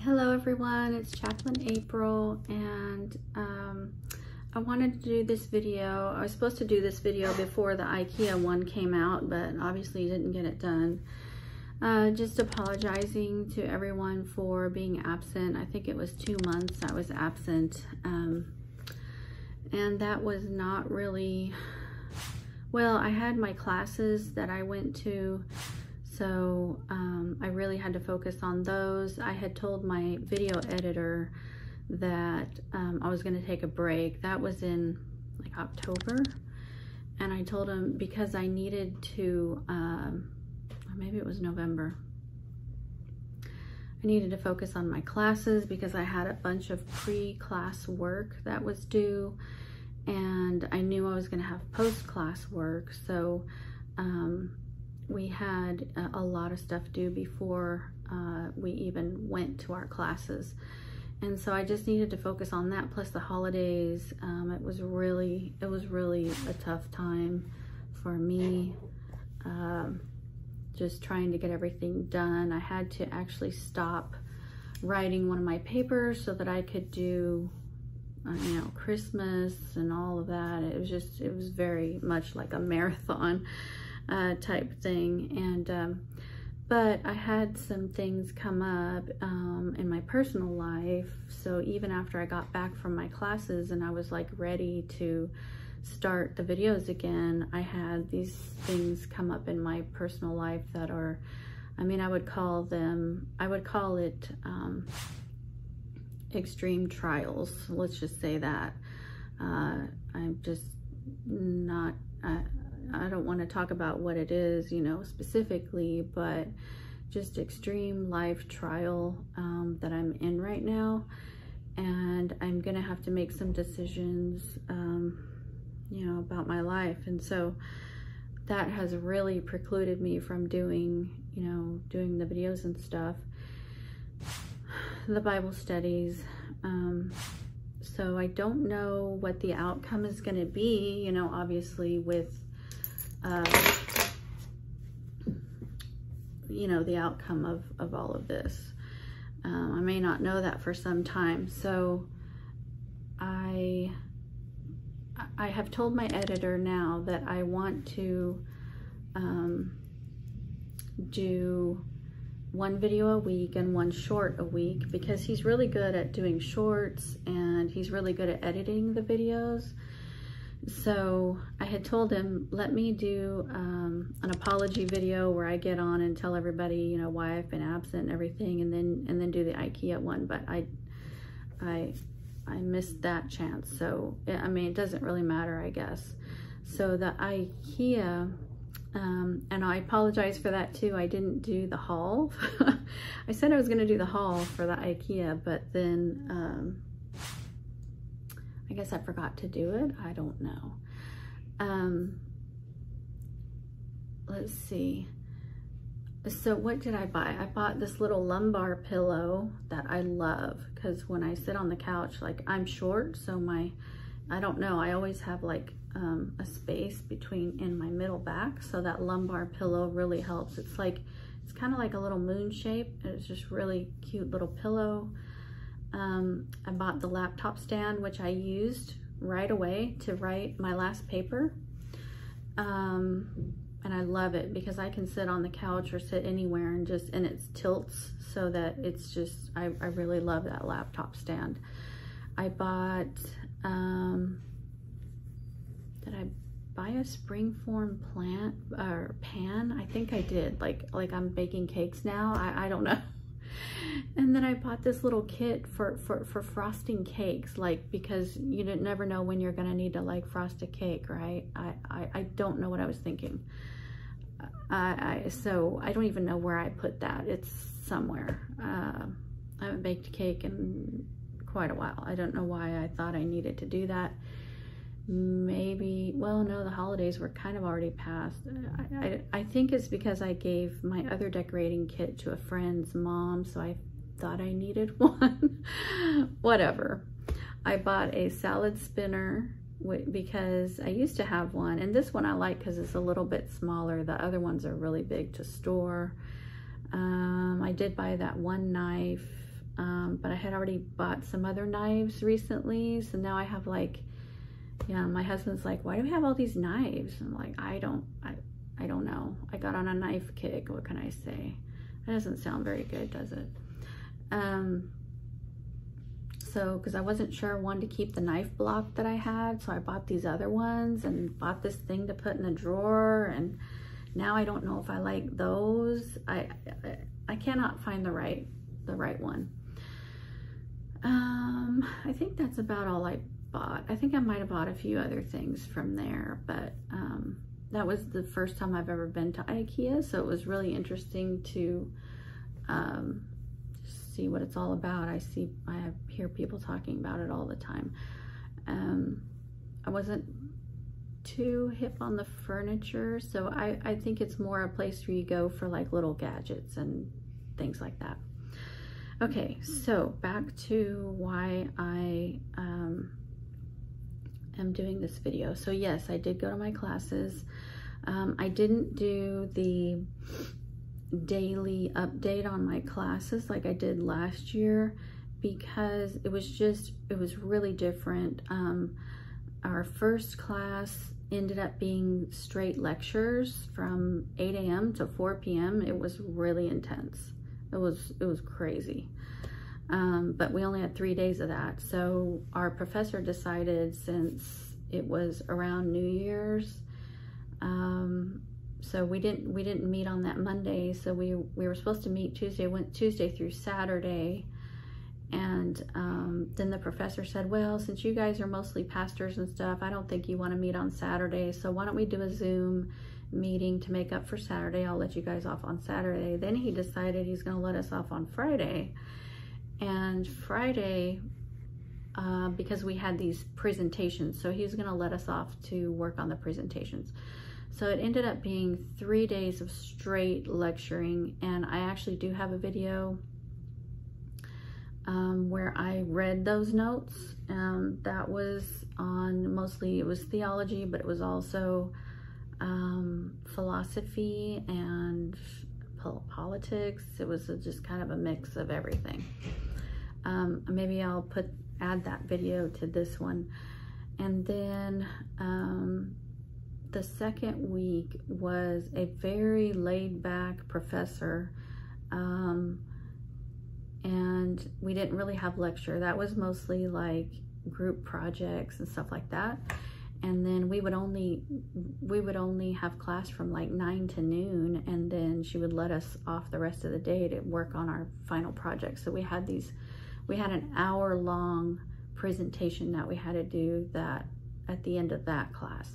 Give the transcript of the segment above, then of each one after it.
Hello everyone, it's Chaplain April and um, I wanted to do this video. I was supposed to do this video before the IKEA one came out, but obviously didn't get it done. Uh, just apologizing to everyone for being absent. I think it was two months I was absent. Um, and that was not really, well, I had my classes that I went to so um, I really had to focus on those. I had told my video editor that um, I was going to take a break. That was in like October. And I told him because I needed to, um, maybe it was November. I needed to focus on my classes because I had a bunch of pre-class work that was due and I knew I was going to have post-class work. So um, we had a, lot of stuff due before uh, we even went to our classes. And so I just needed to focus on that plus the holidays. Um, it was really, it was really a tough time for me. Um, just trying to get everything done. I had to actually stop writing one of my papers so that I could do, uh, you know, Christmas and all of that. It was just, it was very much like a marathon uh, type thing. And, um, but I had some things come up um, in my personal life. So even after I got back from my classes and I was like ready to start the videos again, I had these things come up in my personal life that are, I mean, I would call them, I would call it um, extreme trials. Let's just say that. Uh, I'm just not, uh, I don't want to talk about what it is, you know, specifically, but just extreme life trial um, that I'm in right now. And I'm going to have to make some decisions, um, you know, about my life. And so that has really precluded me from doing, you know, doing the videos and stuff, the Bible studies. Um, so I don't know what the outcome is going to be, you know, obviously with uh, you know, the outcome of, of all of this. Um, I may not know that for some time. So I, I have told my editor now that I want to um, do one video a week and one short a week because he's really good at doing shorts and he's really good at editing the videos. So I had told him, let me do um, an apology video where I get on and tell everybody, you know, why I've been absent and everything, and then and then do the IKEA one. But I, I, I missed that chance. So I mean, it doesn't really matter, I guess. So the IKEA, um, and I apologize for that too. I didn't do the haul. I said I was going to do the haul for the IKEA, but then. Um, I guess I forgot to do it. I don't know. Um, let's see. So what did I buy? I bought this little lumbar pillow that I love because when I sit on the couch, like I'm short, so my, I don't know, I always have like um, a space between in my middle back. So that lumbar pillow really helps. It's like, it's kind of like a little moon shape. It's just really cute little pillow. Um, I bought the laptop stand, which I used right away to write my last paper. Um, and I love it because I can sit on the couch or sit anywhere and just, and it tilts so that it's just, I, I really love that laptop stand. I bought, um, did I buy a springform plant or pan? I think I did, like, like I'm baking cakes now. I, I don't know. And then I bought this little kit for, for, for frosting cakes, like, because you never know when you're going to need to, like, frost a cake, right? I, I, I don't know what I was thinking. I, I, so I don't even know where I put that. It's somewhere. Uh, I haven't baked a cake in quite a while. I don't know why I thought I needed to do that maybe well no the holidays were kind of already past. I, I, I, think it's because I gave my other decorating kit to a friend's mom so I thought I needed one. Whatever. I bought a salad spinner because I used to have one and this one I like because it's a little bit smaller. The other ones are really big to store. Um, I did buy that one knife Um, but I had already bought some other knives recently. So now I have like, yeah, my husband's like, why do we have all these knives? I'm like, I don't, I, I don't know. I got on a knife kick. What can I say? That doesn't sound very good, does it? Um, so, because I wasn't sure wanted to keep the knife block that I had, so I bought these other ones and bought this thing to put in the drawer, and now I don't know if I like those. I, I, I cannot find the right, the right one. Um, I think that's about all I bought. I think I might have bought a few other things from there, but um, that was the first time I've ever been to Ikea, so it was really interesting to um, see what it's all about. I see, I hear people talking about it all the time. Um, I wasn't too hip on the furniture, so I, I think it's more a place where you go for like little gadgets and things like that. Okay, so back to why I um, am doing this video. So yes, I did go to my classes. Um, I didn't do the daily update on my classes like I did last year because it was just, it was really different. Um, our first class ended up being straight lectures from 8 a.m. to 4 p.m. It was really intense. It was, it was crazy. Um, but we only had three days of that. So our professor decided since it was around New Year's, um, so we didn't we didn't meet on that Monday. So we we were supposed to meet Tuesday, went Tuesday through Saturday, and um, then the professor said, "Well, since you guys are mostly pastors and stuff, I don't think you want to meet on Saturday. So why don't we do a Zoom?" meeting to make up for Saturday. I'll let you guys off on Saturday. Then he decided he's going to let us off on Friday. And Friday, uh, because we had these presentations, so he's going to let us off to work on the presentations. So it ended up being three days of straight lecturing, and I actually do have a video um, where I read those notes. Um, that was on mostly, it was theology, but it was also um, philosophy and politics. It was a, just kind of a mix of everything. Um, maybe I'll put add that video to this one. And then um, the second week was a very laid back professor. Um, and we didn't really have lecture. That was mostly like group projects and stuff like that. And then we would only we would only have class from like nine to noon, and then she would let us off the rest of the day to work on our final project. So we had these, we had an hour long presentation that we had to do that at the end of that class.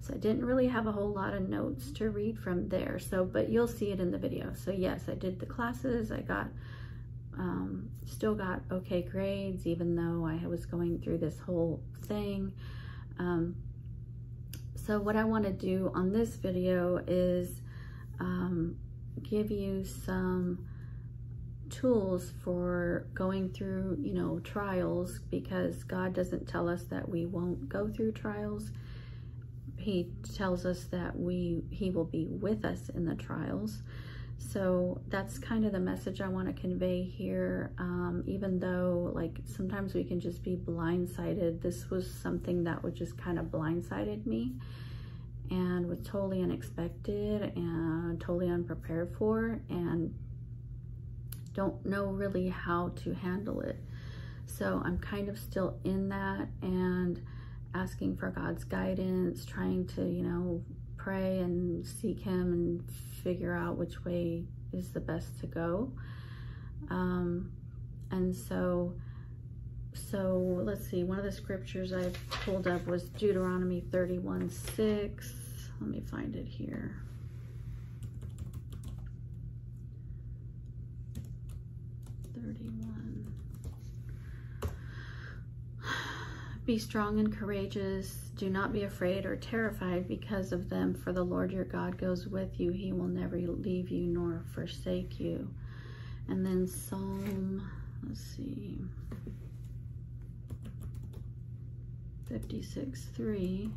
So I didn't really have a whole lot of notes to read from there. So, but you'll see it in the video. So yes, I did the classes. I got, um, still got okay grades, even though I was going through this whole thing. Um, so what I want to do on this video is um, give you some tools for going through, you know, trials because God doesn't tell us that we won't go through trials he tells us that we he will be with us in the trials. So that's kind of the message I want to convey here. Um, even though like sometimes we can just be blindsided, this was something that would just kind of blindsided me and was totally unexpected and totally unprepared for and don't know really how to handle it. So I'm kind of still in that and asking for God's guidance, trying to, you know, pray and seek Him and figure out which way is the best to go. Um, and so, so let's see, one of the scriptures I pulled up was Deuteronomy 31 6. Let me find it here. Thirty-one. Be strong and courageous. Do not be afraid or terrified because of them, for the Lord your God goes with you. He will never leave you nor forsake you. And then Psalm, let's see, 56 3.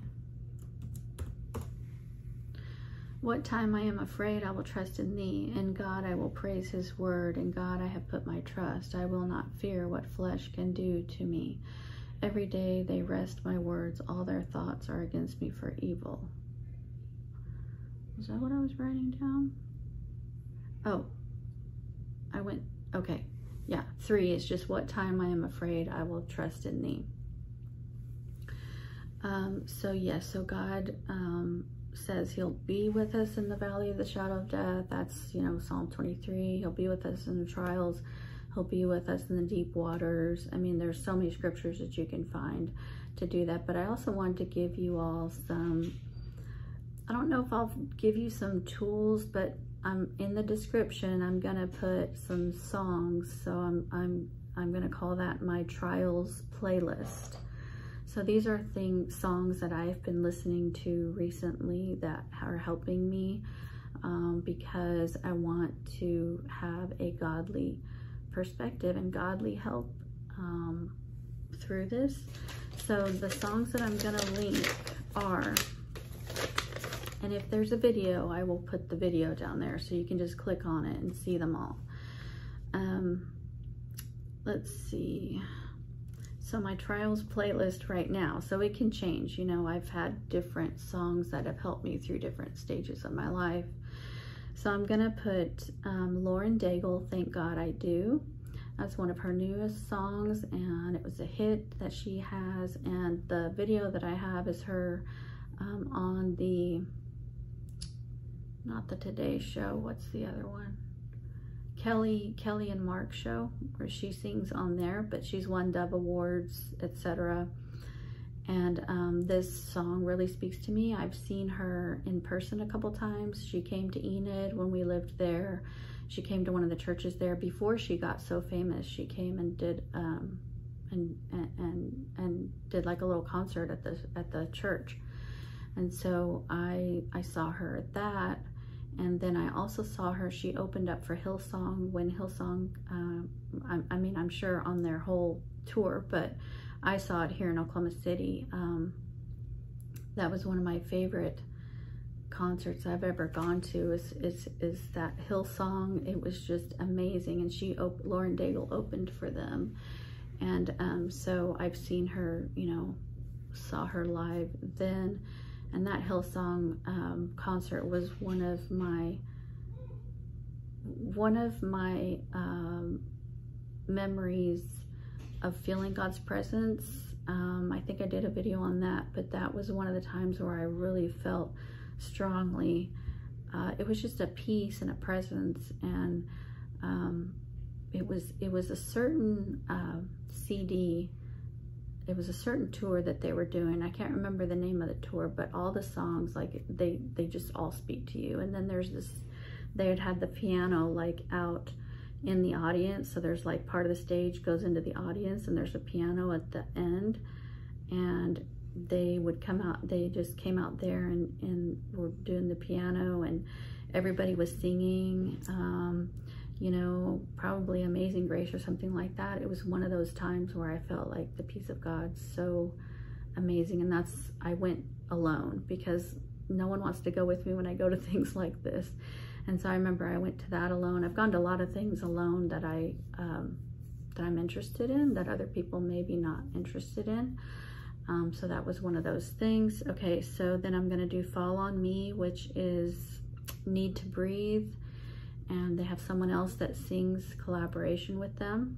What time I am afraid, I will trust in thee. In God I will praise his word. In God I have put my trust. I will not fear what flesh can do to me. Every day they wrest my words. All their thoughts are against me for evil. Is that what I was writing down? Oh, I went, okay. Yeah, three is just what time I am afraid I will trust in thee. Um, so yes, so God um, says he'll be with us in the valley of the shadow of death. That's, you know, Psalm 23. He'll be with us in the trials. He'll be with us in the deep waters. I mean, there's so many scriptures that you can find to do that. But I also wanted to give you all some, I don't know if I'll give you some tools, but I'm in the description, I'm going to put some songs. So I'm, I'm, I'm going to call that my trials playlist. So these are things, songs that I've been listening to recently that are helping me um, because I want to have a godly perspective and godly help um, through this. So the songs that I'm going to link are, and if there's a video, I will put the video down there so you can just click on it and see them all. Um, let's see so my trials playlist right now so it can change you know i've had different songs that have helped me through different stages of my life. So i'm gonna put um, lauren daigle thank god i do. That's one of her newest songs and it was a hit that she has and the video that i have is her um, on the not the today show what's the other one Kelly Kelly and Mark show where she sings on there, but she's won Dove Awards, etc. And um, this song really speaks to me. I've seen her in person a couple times. She came to Enid when we lived there. She came to one of the churches there before she got so famous. She came and did um, and, and and did like a little concert at the at the church. And so I I saw her at that and then I also saw her, she opened up for Hillsong when Hillsong, uh, I, I, mean, I'm sure on their whole tour, but I saw it here in Oklahoma City. Um, that was one of my favorite concerts I've ever gone to is, is, is that Hillsong. It was just amazing. And she, Lauren Daigle opened for them. And um, so I've seen her, you know, saw her live then and that Hillsong um, concert was one of my one of my um, memories of feeling God's presence. Um, I think I did a video on that, but that was one of the times where I really felt strongly. Uh, it was just a peace and a presence, and um, it was it was a certain uh, CD it was a certain tour that they were doing. I can't remember the name of the tour, but all the songs, like they, they just all speak to you. And then there's this, they had had the piano like out in the audience. So there's like part of the stage goes into the audience and there's a piano at the end and they would come out, they just came out there and, and were doing the piano and everybody was singing. Um, you know, probably Amazing Grace or something like that. It was one of those times where I felt like the peace of God so amazing. And that's, I went alone because no one wants to go with me when I go to things like this. And so I remember I went to that alone. I've gone to a lot of things alone that I, um, that I'm interested in, that other people may be not interested in. Um, so that was one of those things. Okay, so then I'm gonna do Fall on Me, which is Need to Breathe and they have someone else that sings collaboration with them.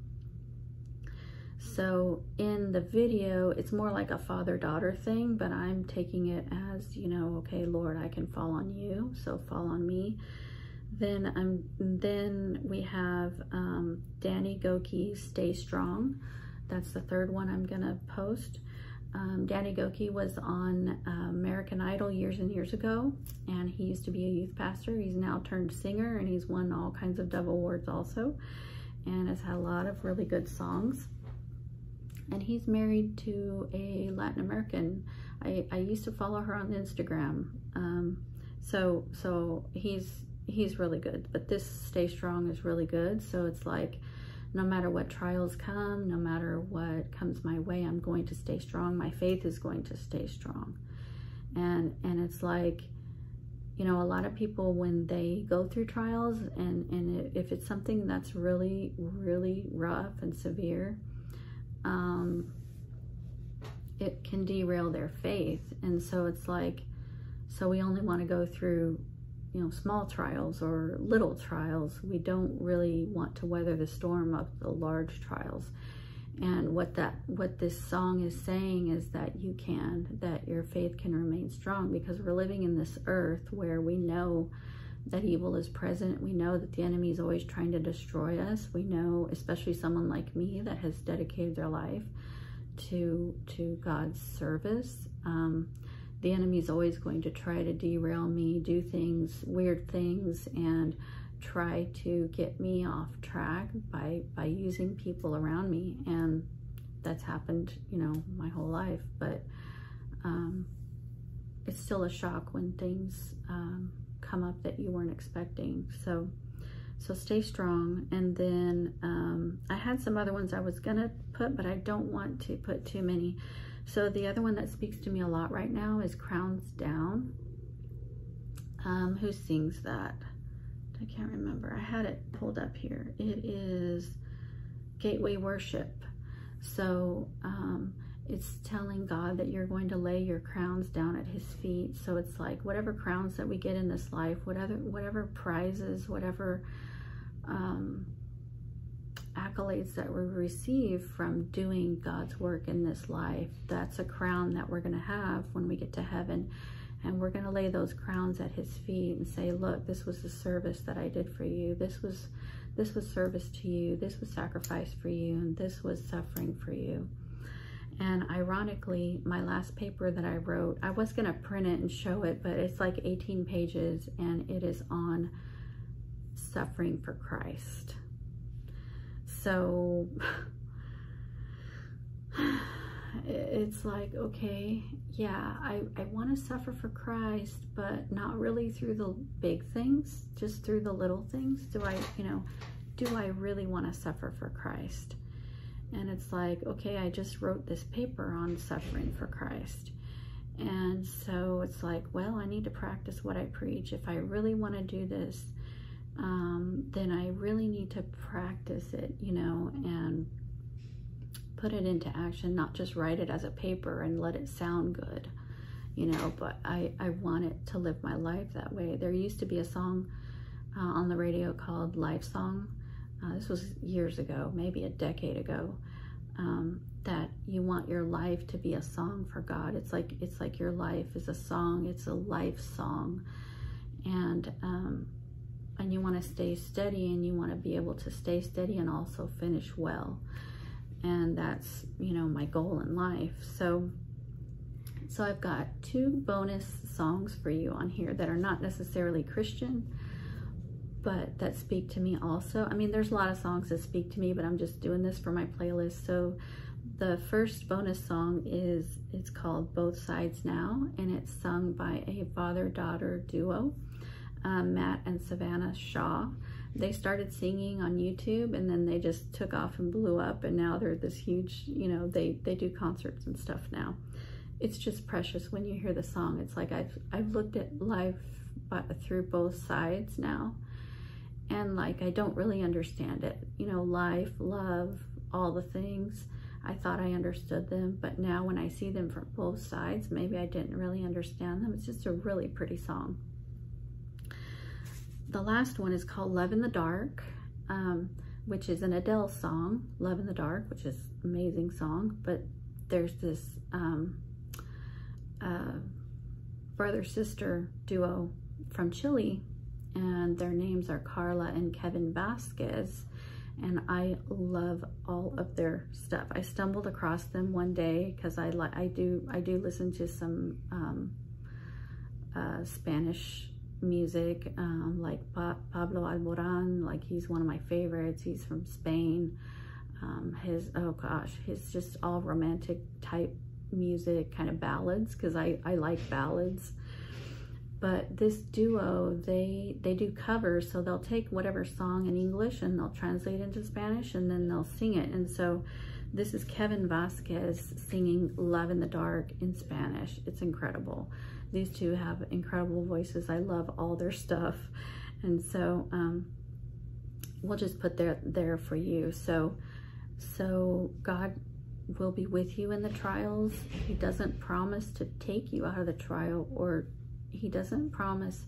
So in the video, it's more like a father-daughter thing, but I'm taking it as, you know, okay, Lord, I can fall on you, so fall on me. Then I'm then we have um, Danny Gokey's Stay Strong. That's the third one I'm gonna post. Um, Danny Gokey was on uh, American Idol years and years ago, and he used to be a youth pastor. He's now turned singer, and he's won all kinds of Dove Awards also, and has had a lot of really good songs. And he's married to a Latin American. I, I used to follow her on Instagram. Um, so so he's he's really good. But this Stay Strong is really good. So it's like no matter what trials come, no matter what comes my way, I'm going to stay strong. My faith is going to stay strong. And, and it's like, you know, a lot of people when they go through trials and, and if it's something that's really, really rough and severe, um, it can derail their faith. And so it's like, so we only want to go through, you know, small trials or little trials. We don't really want to weather the storm of the large trials. And what that what this song is saying is that you can, that your faith can remain strong because we're living in this earth where we know that evil is present. We know that the enemy is always trying to destroy us. We know, especially someone like me that has dedicated their life to to God's service. Um, the enemy is always going to try to derail me, do things, weird things, and try to get me off track by by using people around me. And that's happened you know my whole life. But um, it's still a shock when things um, come up that you weren't expecting. So so stay strong. And then um, I had some other ones I was gonna put but I don't want to put too many so the other one that speaks to me a lot right now is Crowns Down um, who sings that I can't remember. I had it pulled up here. It is Gateway Worship. So um, it's telling God that you're going to lay your crowns down at his feet. So it's like whatever crowns that we get in this life, whatever, whatever prizes, whatever um, accolades that we receive from doing God's work in this life, that's a crown that we're going to have when we get to heaven. And we're going to lay those crowns at his feet and say, look, this was the service that I did for you. This was, this was service to you. This was sacrifice for you. And this was suffering for you. And ironically, my last paper that I wrote, I was going to print it and show it, but it's like 18 pages and it is on suffering for Christ. So it's like, okay, yeah, I, I want to suffer for Christ, but not really through the big things, just through the little things. Do I, you know, do I really want to suffer for Christ? And it's like, okay, I just wrote this paper on suffering for Christ. And so it's like, well, I need to practice what I preach. If I really want to do this, um, then I really need to practice it, you know, and put it into action, not just write it as a paper and let it sound good, you know, but I, I want it to live my life that way. There used to be a song uh, on the radio called Life Song. Uh, this was years ago, maybe a decade ago, um, that you want your life to be a song for God. It's like, it's like your life is a song. It's a life song. And, um, and you want to stay steady and you want to be able to stay steady and also finish well. And that's you know my goal in life. So so I've got two bonus songs for you on here that are not necessarily Christian but that speak to me also. I mean there's a lot of songs that speak to me but I'm just doing this for my playlist. So the first bonus song is it's called both sides now and it's sung by a father-daughter duo um, Matt and Savannah Shaw they started singing on YouTube and then they just took off and blew up and now they're this huge, you know, they, they do concerts and stuff now. It's just precious when you hear the song. It's like I've, I've looked at life through both sides now and like I don't really understand it. You know, life, love, all the things. I thought I understood them, but now when I see them from both sides, maybe I didn't really understand them. It's just a really pretty song the last one is called Love in the Dark, um, which is an Adele song, Love in the Dark, which is amazing song. But there's this um, uh, brother-sister duo from Chile, and their names are Karla and Kevin Vasquez. And I love all of their stuff. I stumbled across them one day because I I do I do listen to some um, uh, Spanish music, um, like pa Pablo Alborán, like he's one of my favorites. He's from Spain. Um, his, oh gosh, his just all romantic type music, kind of ballads, because I, I like ballads. But this duo, they, they do covers, so they'll take whatever song in English and they'll translate into Spanish and then they'll sing it. And so This is Kevin Vasquez singing Love in the Dark in Spanish. It's incredible. These two have incredible voices. I love all their stuff. And so um, we'll just put there there for you. So, so God will be with you in the trials. He doesn't promise to take you out of the trial or he doesn't promise,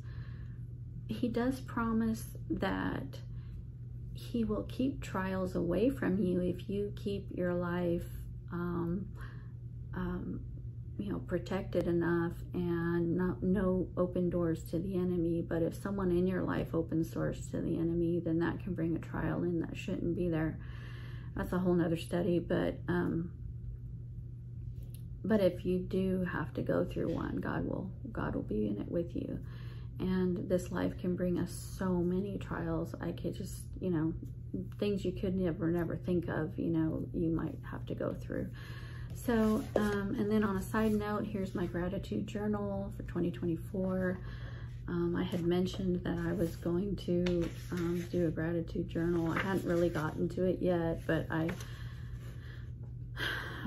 he does promise that he will keep trials away from you if you keep your life, um, um, you know, protected enough and not no open doors to the enemy. But if someone in your life opens doors to the enemy, then that can bring a trial in that shouldn't be there. That's a whole nother study, but um, but if you do have to go through one, God will God will be in it with you. And this life can bring us so many trials. I could just, you know, things you could never, never think of, you know, you might have to go through. So, um, and then on a side note, here's my gratitude journal for 2024. Um, I had mentioned that I was going to um, do a gratitude journal. I hadn't really gotten to it yet, but I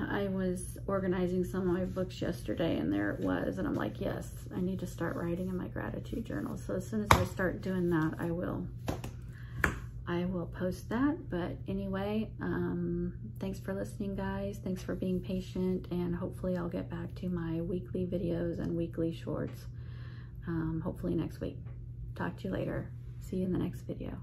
I was organizing some of my books yesterday and there it was. And I'm like, yes, I need to start writing in my gratitude journal. So as soon as I start doing that, I will, I will post that. But anyway, um, thanks for listening, guys. Thanks for being patient. And hopefully I'll get back to my weekly videos and weekly shorts, um, hopefully next week. Talk to you later. See you in the next video.